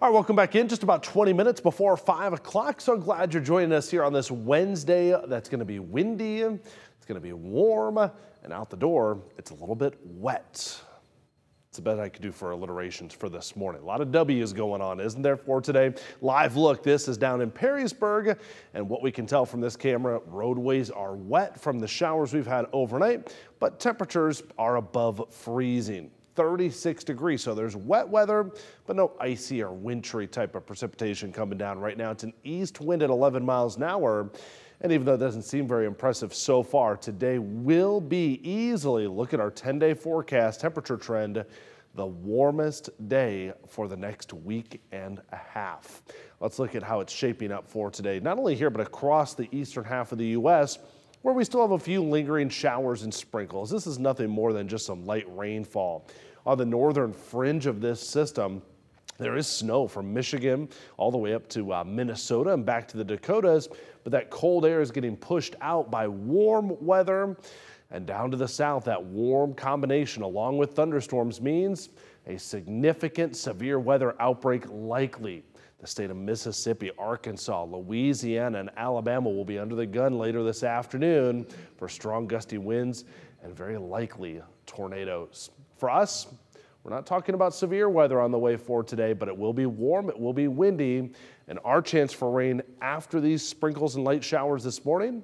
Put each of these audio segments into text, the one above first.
All right, welcome back in. Just about 20 minutes before 5 o'clock. So glad you're joining us here on this Wednesday. That's going to be windy, it's going to be warm, and out the door, it's a little bit wet. It's the best I could do for alliterations for this morning. A lot of W's going on, isn't there, for today? Live look, this is down in Perrysburg, and what we can tell from this camera, roadways are wet from the showers we've had overnight, but temperatures are above freezing. 36 degrees. So there's wet weather, but no icy or wintry type of precipitation coming down right now. It's an east wind at 11 miles an hour. And even though it doesn't seem very impressive so far, today will be easily, look at our 10 day forecast temperature trend, the warmest day for the next week and a half. Let's look at how it's shaping up for today, not only here, but across the eastern half of the U.S where we still have a few lingering showers and sprinkles. This is nothing more than just some light rainfall. On the northern fringe of this system, there is snow from Michigan all the way up to uh, Minnesota and back to the Dakotas, but that cold air is getting pushed out by warm weather. And down to the south, that warm combination along with thunderstorms means a significant severe weather outbreak likely. The state of Mississippi, Arkansas, Louisiana, and Alabama will be under the gun later this afternoon for strong gusty winds and very likely tornadoes. For us, we're not talking about severe weather on the way forward today, but it will be warm, it will be windy, and our chance for rain after these sprinkles and light showers this morning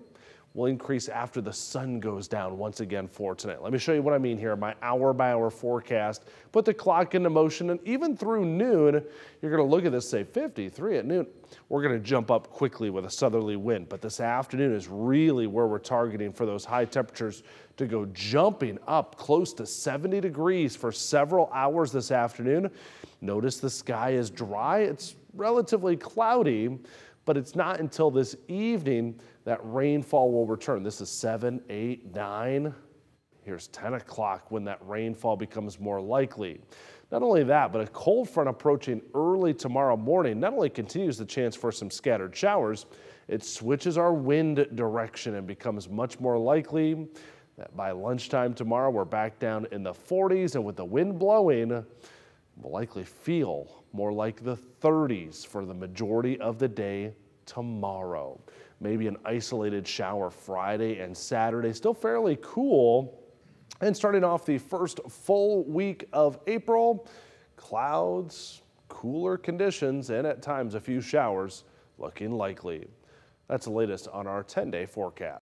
will increase after the sun goes down once again for tonight. Let me show you what I mean here. My hour by hour forecast. Put the clock into motion and even through noon, you're going to look at this say 53 at noon. We're going to jump up quickly with a southerly wind, but this afternoon is really where we're targeting for those high temperatures to go jumping up close to 70 degrees for several hours this afternoon. Notice the sky is dry. It's relatively cloudy, but it's not until this evening that rainfall will return. This is 7, 8, 9. Here's 10 o'clock when that rainfall becomes more likely. Not only that, but a cold front approaching early tomorrow morning not only continues the chance for some scattered showers, it switches our wind direction and becomes much more likely that by lunchtime tomorrow we're back down in the 40s and with the wind blowing, we'll likely feel more like the 30s for the majority of the day tomorrow. Maybe an isolated shower Friday and Saturday, still fairly cool. And starting off the first full week of April, clouds, cooler conditions, and at times a few showers looking likely. That's the latest on our 10 day forecast.